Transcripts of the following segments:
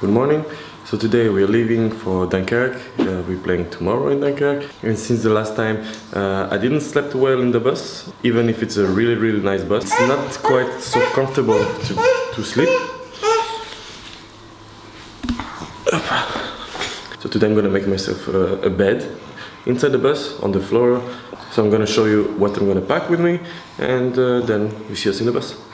Good morning. So today we're leaving for Dunkirk. Uh, we're playing tomorrow in Dunkirk. And since the last time, uh, I didn't sleep well in the bus, even if it's a really, really nice bus. It's not quite so comfortable to, to sleep. So today I'm gonna make myself a, a bed inside the bus on the floor. So I'm gonna show you what I'm gonna pack with me, and uh, then we see us in the bus.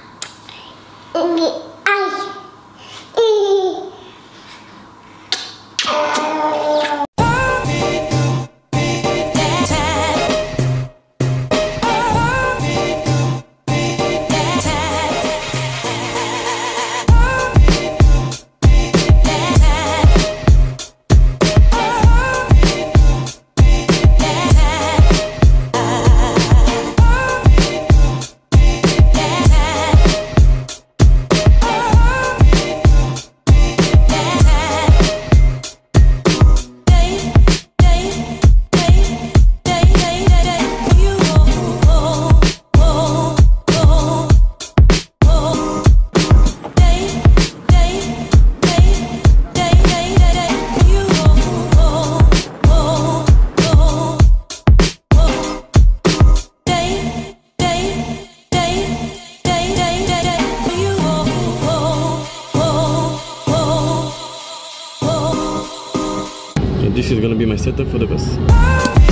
This is gonna be my setup for the bus.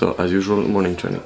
So as usual, morning training.